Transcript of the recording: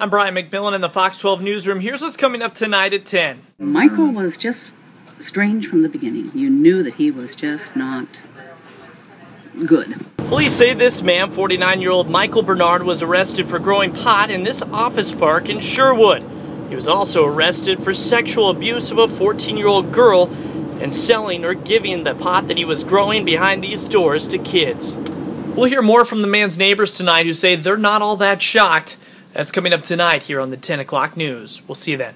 I'm Brian MacMillan in the Fox 12 newsroom. Here's what's coming up tonight at 10. Michael was just strange from the beginning. You knew that he was just not good. Police say this man, 49 year old Michael Bernard, was arrested for growing pot in this office park in Sherwood. He was also arrested for sexual abuse of a 14 year old girl and selling or giving the pot that he was growing behind these doors to kids. We'll hear more from the man's neighbors tonight who say they're not all that shocked. That's coming up tonight here on the 10 o'clock news. We'll see you then.